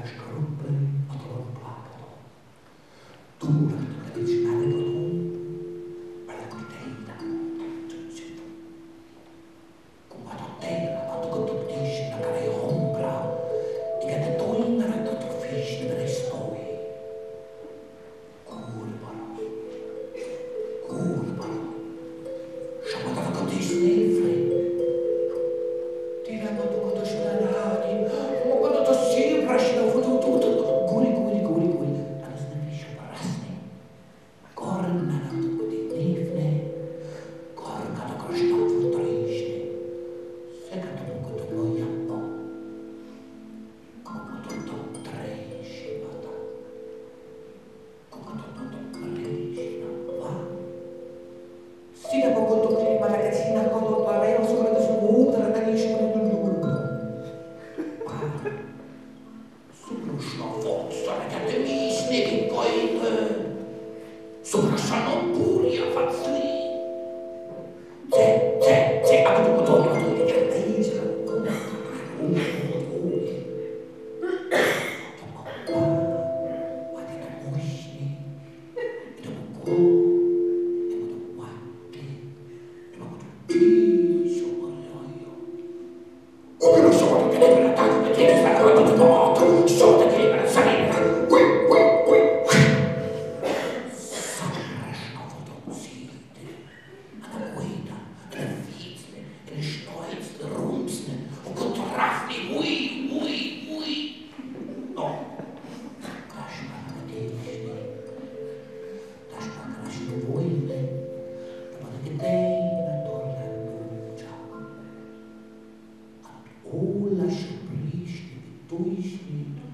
verschrompelen wat rondplakken. Toen werd het iets naar de maar dat komt helemaal niet zitten. Kom maar dat tegen, want ik het op zin dan kan hij honger. Ik heb het ooit naar het tot feest, dat is mooi. Goed, maar. Goed, maar. Schau ik da kommt die Schneefrei. Die werden doch прощена ради. О, она то сильно прощена, вот тут, тут, тут. Oj, wy, e, zupraszano buria, facli. Rola spricht im Durchschnitt